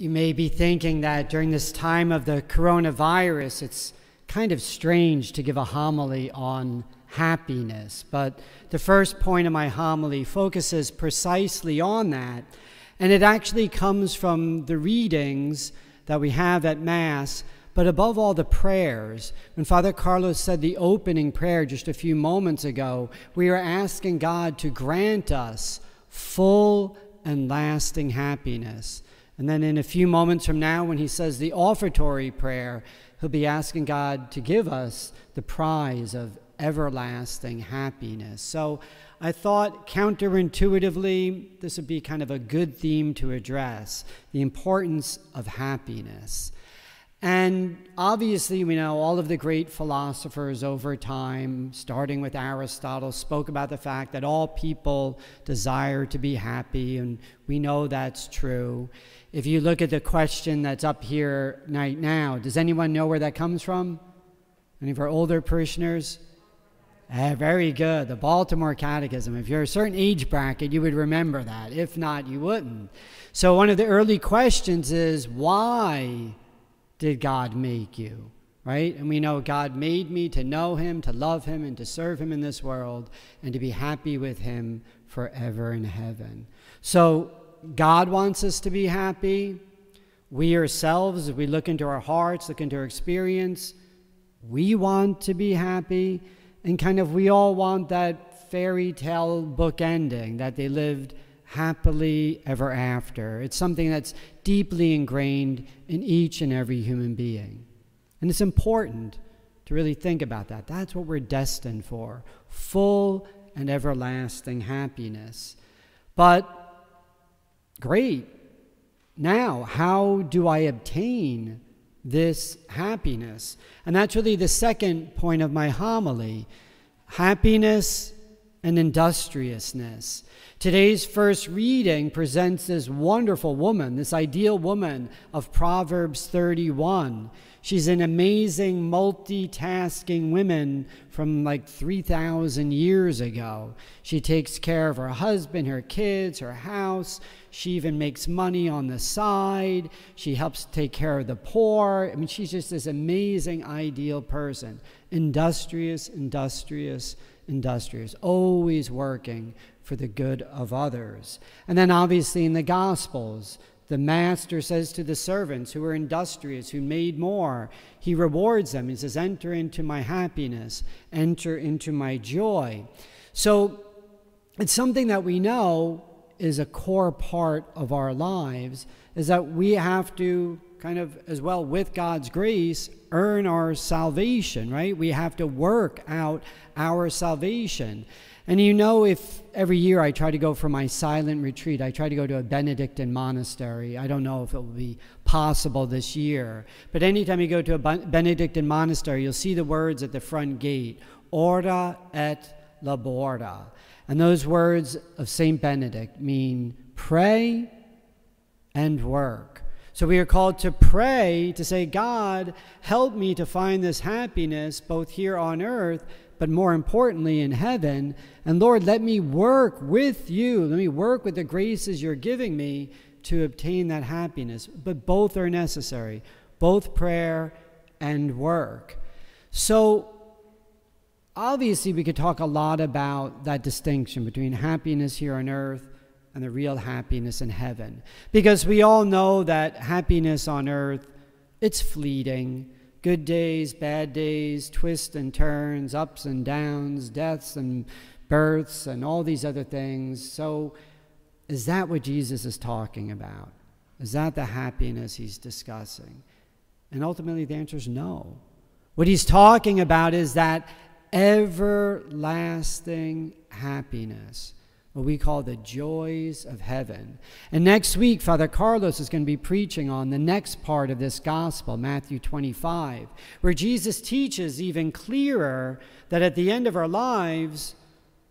You may be thinking that during this time of the coronavirus, it's kind of strange to give a homily on happiness. But the first point of my homily focuses precisely on that. And it actually comes from the readings that we have at Mass, but above all, the prayers. When Father Carlos said the opening prayer just a few moments ago, we are asking God to grant us full and lasting happiness. And then in a few moments from now, when he says the offertory prayer, he'll be asking God to give us the prize of everlasting happiness. So I thought counterintuitively, this would be kind of a good theme to address the importance of happiness. And obviously, we know all of the great philosophers over time, starting with Aristotle, spoke about the fact that all people desire to be happy, and we know that's true. If you look at the question that's up here right now, does anyone know where that comes from? Any of our older parishioners? Eh, very good. The Baltimore Catechism. If you're a certain age bracket, you would remember that. If not, you wouldn't. So, one of the early questions is why did God make you? Right? And we know God made me to know Him, to love Him, and to serve Him in this world, and to be happy with Him forever in heaven. So, God wants us to be happy. We ourselves, if we look into our hearts, look into our experience, we want to be happy. And kind of, we all want that fairy tale book ending that they lived happily ever after. It's something that's deeply ingrained in each and every human being. And it's important to really think about that. That's what we're destined for full and everlasting happiness. But great. Now, how do I obtain this happiness? And that's really the second point of my homily happiness and industriousness. Today's first reading presents this wonderful woman, this ideal woman of Proverbs 31. She's an amazing multitasking woman from like 3,000 years ago. She takes care of her husband, her kids, her house. She even makes money on the side. She helps take care of the poor. I mean, she's just this amazing, ideal person. Industrious, industrious, industrious, always working for the good of others. And then, obviously, in the Gospels, the master says to the servants who are industrious, who made more, he rewards them. He says, Enter into my happiness, enter into my joy. So, it's something that we know is a core part of our lives, is that we have to kind of, as well, with God's grace, earn our salvation, right? We have to work out our salvation. And you know, if every year I try to go for my silent retreat, I try to go to a Benedictine monastery. I don't know if it will be possible this year. But anytime you go to a Benedictine monastery, you'll see the words at the front gate Ora et labora. And those words of St. Benedict mean pray and work. So we are called to pray, to say, God, help me to find this happiness both here on earth but more importantly in heaven. And Lord, let me work with you. Let me work with the graces you're giving me to obtain that happiness. But both are necessary, both prayer and work. So, obviously, we could talk a lot about that distinction between happiness here on earth and the real happiness in heaven. Because we all know that happiness on earth, it's fleeting good days, bad days, twists and turns, ups and downs, deaths and births, and all these other things. So, is that what Jesus is talking about? Is that the happiness he's discussing? And ultimately, the answer is no. What he's talking about is that everlasting happiness what we call the joys of heaven. And next week, Father Carlos is going to be preaching on the next part of this gospel, Matthew 25, where Jesus teaches even clearer that at the end of our lives,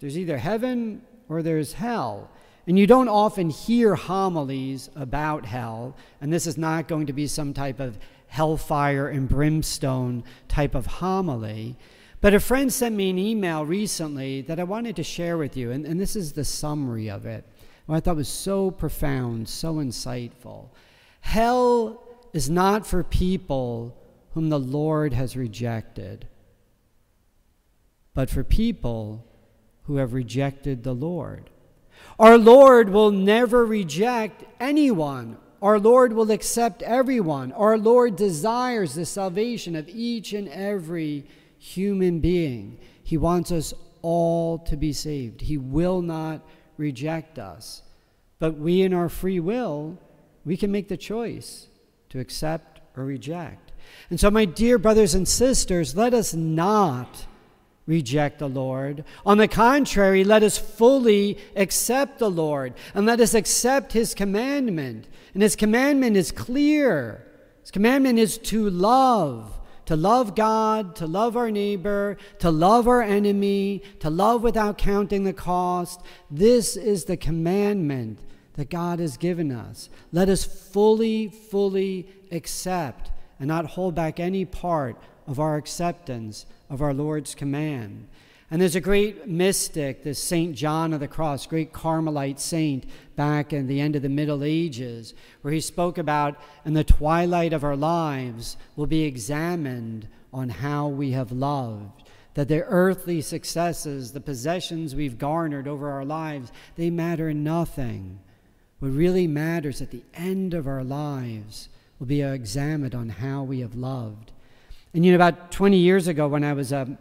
there's either heaven or there's hell. And you don't often hear homilies about hell, and this is not going to be some type of hellfire and brimstone type of homily. But a friend sent me an email recently that I wanted to share with you, and, and this is the summary of it. What I thought was so profound, so insightful. Hell is not for people whom the Lord has rejected, but for people who have rejected the Lord. Our Lord will never reject anyone. Our Lord will accept everyone. Our Lord desires the salvation of each and every human being. He wants us all to be saved. He will not reject us. But we, in our free will, we can make the choice to accept or reject. And so, my dear brothers and sisters, let us not reject the Lord. On the contrary, let us fully accept the Lord and let us accept His commandment. And His commandment is clear. His commandment is to love to love God, to love our neighbor, to love our enemy, to love without counting the cost. This is the commandment that God has given us. Let us fully, fully accept and not hold back any part of our acceptance of our Lord's command. And there's a great mystic, this St. John of the Cross, great Carmelite saint back in the end of the Middle Ages, where he spoke about in the twilight of our lives will be examined on how we have loved. That the earthly successes, the possessions we've garnered over our lives, they matter nothing. What really matters at the end of our lives will be examined on how we have loved. And you know, about 20 years ago, when I was a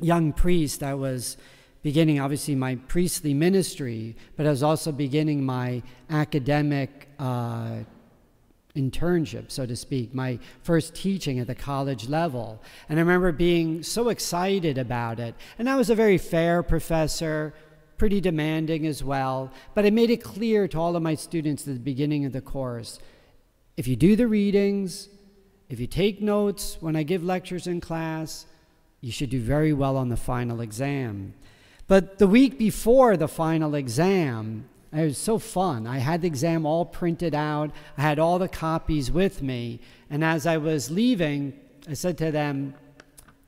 young priest, I was beginning, obviously, my priestly ministry, but I was also beginning my academic uh, internship, so to speak, my first teaching at the college level. And I remember being so excited about it. And I was a very fair professor, pretty demanding as well, but I made it clear to all of my students at the beginning of the course if you do the readings, if you take notes when I give lectures in class, you should do very well on the final exam. But the week before the final exam, it was so fun. I had the exam all printed out, I had all the copies with me. And as I was leaving, I said to them,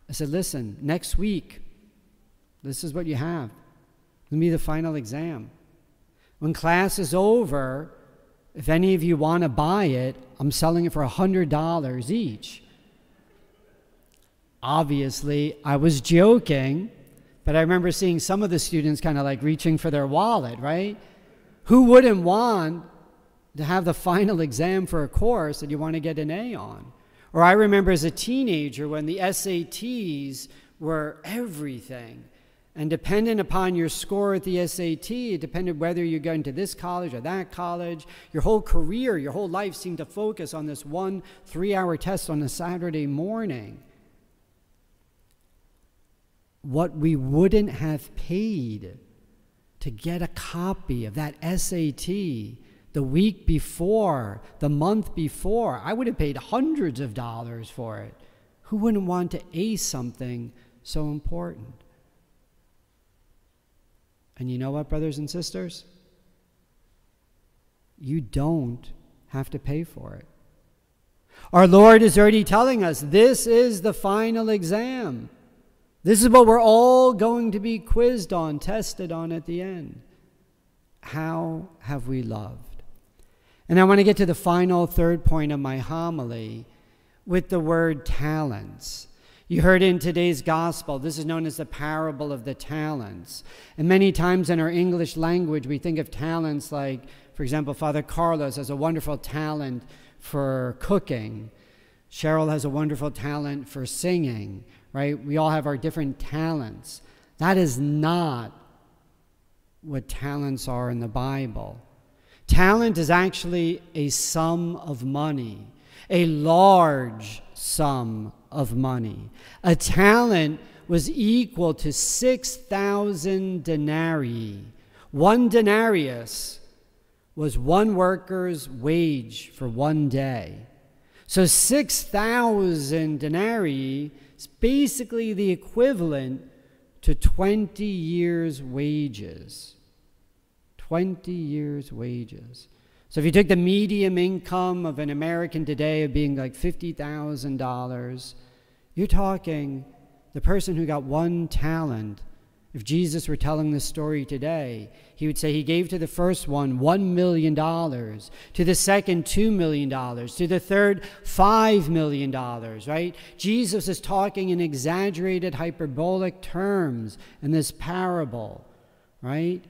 I said, listen, next week, this is what you have. It'll be the final exam. When class is over, if any of you want to buy it, I'm selling it for $100 each. Obviously, I was joking, but I remember seeing some of the students kind of like reaching for their wallet, right? Who wouldn't want to have the final exam for a course that you want to get an A on? Or I remember as a teenager when the SATs were everything. And dependent upon your score at the SAT, it depended whether you're going to this college or that college. Your whole career, your whole life seemed to focus on this one three hour test on a Saturday morning what we wouldn't have paid to get a copy of that SAT the week before, the month before. I would have paid hundreds of dollars for it. Who wouldn't want to ace something so important? And you know what, brothers and sisters? You don't have to pay for it. Our Lord is already telling us this is the final exam. This is what we're all going to be quizzed on, tested on at the end. How have we loved? And I want to get to the final third point of my homily with the word talents. You heard in today's gospel, this is known as the parable of the talents. And many times in our English language, we think of talents like, for example, Father Carlos has a wonderful talent for cooking. Cheryl has a wonderful talent for singing right? We all have our different talents. That is not what talents are in the Bible. Talent is actually a sum of money, a large sum of money. A talent was equal to 6,000 denarii. One denarius was one worker's wage for one day. So 6,000 denarii it's basically the equivalent to 20 years' wages. 20 years' wages. So if you took the medium income of an American today of being like $50,000, you're talking the person who got one talent If Jesus were telling this story today, he would say he gave to the first one $1 million, to the second $2 million, to the third $5 million, right? Jesus is talking in exaggerated, hyperbolic terms in this parable, right?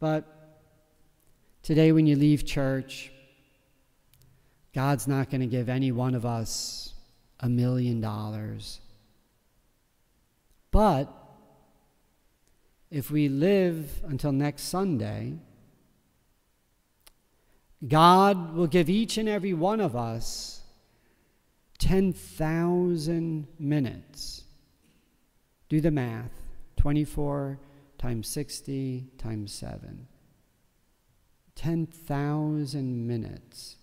But today, when you leave church, God's not going to give any one of us a million dollars. But if we live until next Sunday, God will give each and every one of us 10,000 minutes. Do the math 24 times 60 times 7. 10,000 minutes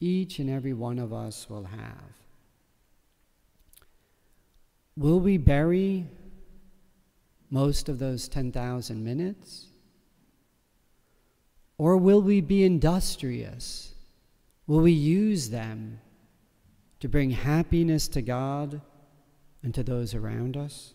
each and every one of us will have. Will we bury most of those 10,000 minutes? Or will we be industrious? Will we use them to bring happiness to God and to those around us?